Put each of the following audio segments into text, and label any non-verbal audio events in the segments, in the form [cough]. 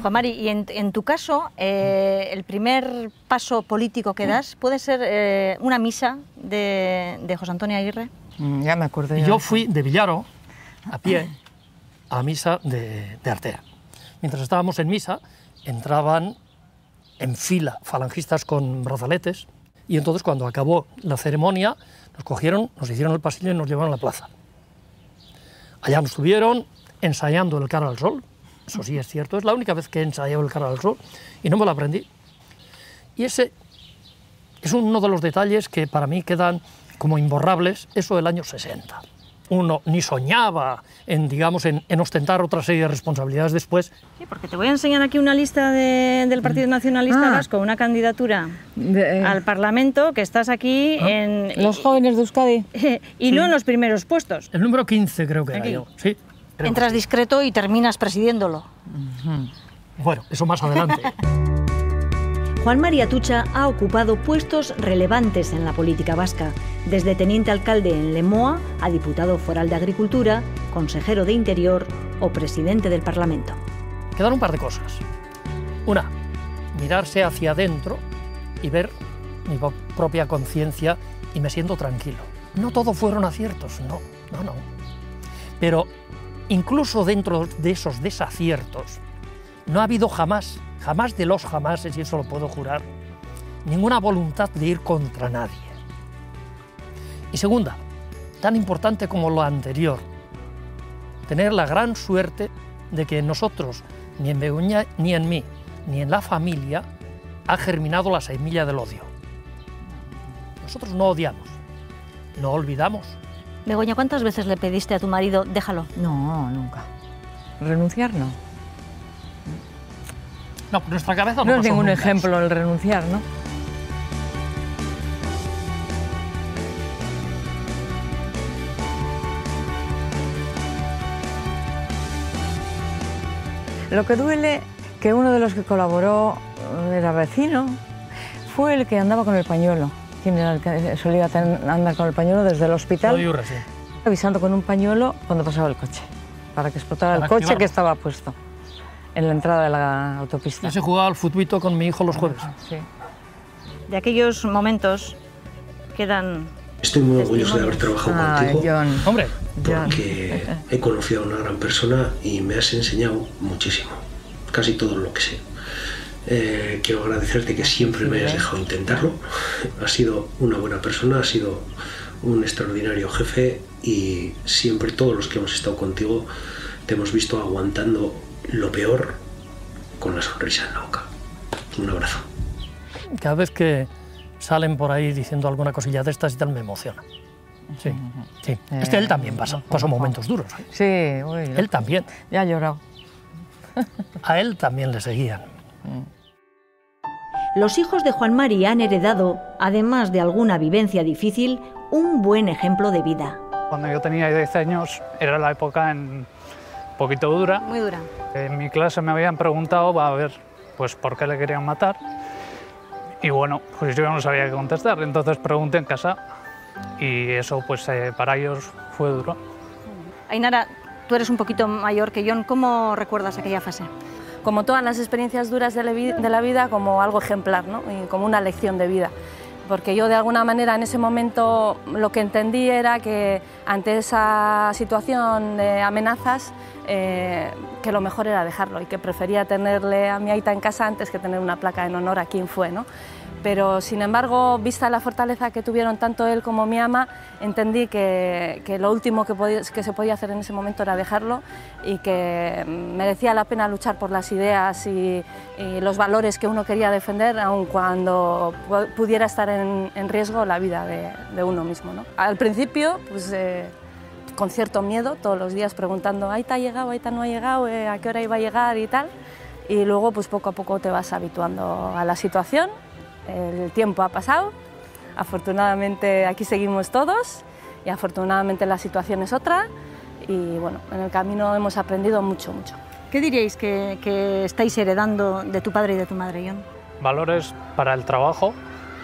Juan Mari, y en, tu caso, eh, el primer paso político que das puede ser eh, una misa de, José Antonio Aguirre. Mm, ya me acuerdo. Yo fui de Villaro a pie a misa de, de Artea. Mientras estábamos en misa, entraban en fila falangistas con brazaletes y entonces cuando acabó la ceremonia nos cogieron, nos hicieron el pasillo y nos llevaron a la plaza. Allá nos estuvieron ensayando el cara al sol, eso sí es cierto, es la única vez que he ensayado el cara al sol y no me lo aprendí. Y ese es uno de los detalles que para mí quedan como imborrables, eso del año 60 uno ni soñaba en, digamos, en, ostentar otra serie de responsabilidades después. Sí, porque te voy a enseñar aquí una lista del Partido mm. Nacionalista ah. Vasco, una candidatura eh. al Parlamento, que estás aquí ah. en... Los jóvenes de Euskadi. [laughs] y no en los primeros puestos. El número 15 creo que era yo, sí. Entras discreto y terminas presidiéndolo. Bueno, eso más adelante. [laughs] Juan María Tucha ha ocupado puestos relevantes en la política vasca, desde teniente alcalde en Lemoa a diputado foral de Agricultura, consejero de Interior o presidente del Parlamento. Quedan un par de cosas. Una, mirarse hacia adentro y ver mi propia conciencia y me siento tranquilo. No todo fueron aciertos, no, no, no. Pero incluso dentro de esos desaciertos, no ha habido jamás jamás de los jamases, y eso lo puedo jurar, ninguna voluntad de ir contra nadie. Y segunda, tan importante como lo anterior, tener la gran suerte de que en nosotros, ni en Begoña, ni en mí, ni en la familia, ha germinado la semilla del odio. Nosotros no odiamos, no olvidamos. Begoña, ¿cuántas veces le pediste a tu marido, déjalo? No, nunca. Renunciar no. No, nuestra cabeza no, no es ningún ejemplo el renunciar, ¿no? Lo que duele que uno de los que colaboró era vecino, fue el que andaba con el pañuelo. ¿Quién era el que solía andar con el pañuelo desde el hospital? sí. Avisando con un pañuelo cuando pasaba el coche, para que explotara el coche que estaba puesto en la entrada de la autopista. Yo se jugaba al futbito con mi hijo los jueves. Sí. De aquellos momentos quedan Estoy muy orgulloso de haber trabajado contigo. John. Hombre. Porque he conocido a una gran persona y me has enseñado muchísimo. Casi todo lo que sé. Eh, quiero agradecerte que siempre me hayas dejado intentarlo. Has sido una buena persona, has sido un extraordinario jefe y siempre todos los que hemos estado contigo te hemos visto aguantando lo peor con la sonrisa en la boca. Un abrazo. Cada vez que salen por ahí diciendo alguna cosilla de estas y tal, me emociona. Sí, sí. Este él también pasó, pasó momentos duros. ¿eh? Sí, Él también. Ya ha llorado. A él también le seguían. Los hijos de Juan Mari han heredado, además de alguna vivencia difícil, un buen ejemplo de vida. Cuando yo tenía 10 años era la época en poquito dura. Muy dura. En mi clase me habían preguntado, va a ver, pues por qué le querían matar. Y bueno, pues yo no sabía qué contestar, entonces pregunté en casa y eso pues eh, para ellos fue duro. Ainara, tú eres un poquito mayor que John, ¿cómo recuerdas aquella fase? Como todas las experiencias duras de la vida, como algo ejemplar, ¿no? y como una lección de vida porque yo de alguna manera en ese momento lo que entendí era que ante esa situación de amenazas eh, que lo mejor era dejarlo y que prefería tenerle a mi aita en casa antes que tener una placa en honor a quien fue. ¿no? Pero sin embargo, vista la fortaleza que tuvieron tanto él como mi ama, entendí que, lo último que, que, se podía hacer en ese momento era dejarlo y que merecía la pena luchar por las ideas y, los valores que uno quería defender, aun cuando pudiera estar en, riesgo la vida de, uno mismo. ¿no? Al principio, pues, eh, con cierto miedo, todos los días preguntando, ¿Aita ha llegado? ¿Aita no ha llegado? Eh, ¿A qué hora iba a llegar? y tal. Y luego, pues poco a poco te vas habituando a la situación el tiempo ha pasado, afortunadamente aquí seguimos todos y afortunadamente la situación es otra y bueno, en el camino hemos aprendido mucho, mucho. ¿Qué diríais que, estáis heredando de tu padre y de tu madre, John? Valores para el trabajo,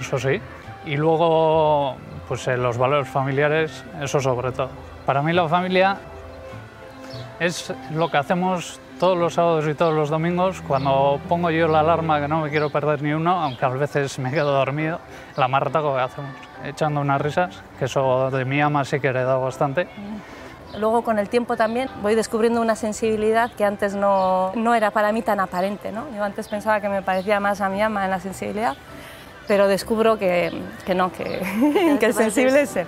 eso sí, y luego pues eh, los valores familiares, eso sobre todo. Para mí la familia es lo que hacemos todos los sábados y todos los domingos, cuando pongo yo la alarma, que no me quiero perder ni uno, aunque a veces me quedo dormido, la marrataco que hacemos, echando unas risas, que eso de mi ama sí que he heredado bastante. Luego con el tiempo también voy descubriendo una sensibilidad que antes no, no era para mí tan aparente. ¿no? Yo antes pensaba que me parecía más a mi ama en la sensibilidad, pero descubro que, que no, que, [laughs] que el sensible es él.